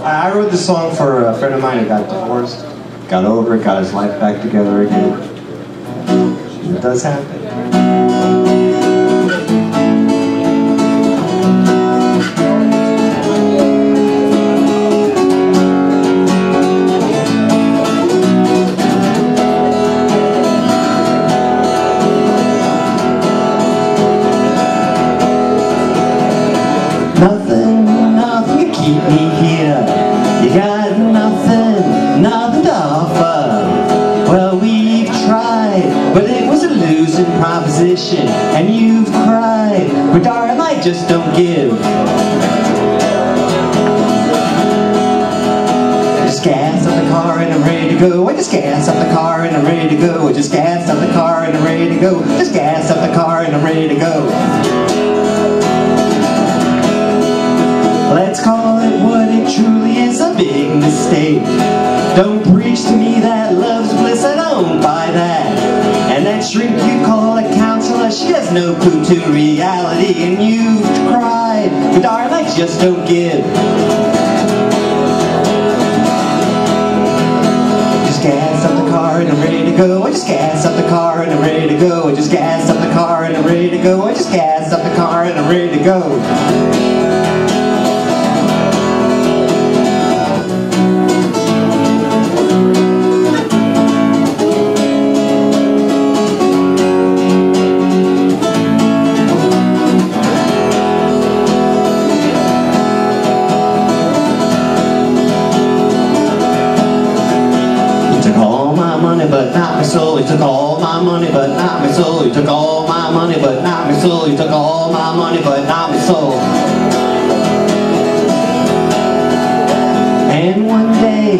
I wrote this song for a friend of mine who got divorced, got over it, got his life back together again. It does happen. Nothing, nothing to keep me got nothing, nothing to offer. Well, we've tried, but it was a losing proposition. And you've cried, but darling, I just don't give. Just gas up the car and I'm ready to go. I just gas up the car and I'm ready to go. I just gas up the car and I'm ready to go. Just gas up the car and I'm ready to go. Don't preach to me that love's bliss, I don't buy that. And that shrink you call a counselor, she has no clue to reality. And you've cried, but darling, I just don't give. Just gas up the car and I'm ready to go. I just gas up the car and I'm ready to go. I just gas up the car and I'm ready to go. I just gas up the car and I'm ready to go. My soul. You took all my money but not my soul. You took all my money but not my soul. You took all my money but not my soul. And one day,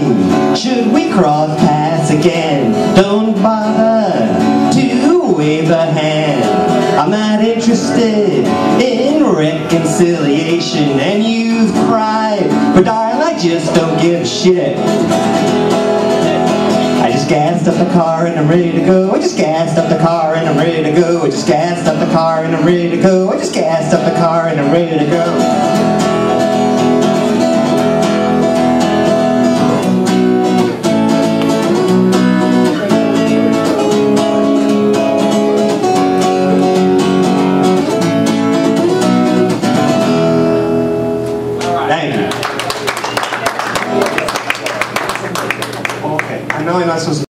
should we cross paths again, don't bother to wave a hand. I'm not interested in reconciliation, and you've cried, but darling, I just don't give a shit just gassed up the car and I'm ready to go. I just gassed up the car and I'm ready to go. I just gassed up the car and I'm ready to go. I just gassed up the car and I'm ready to go. Thank you. know you're not supposed to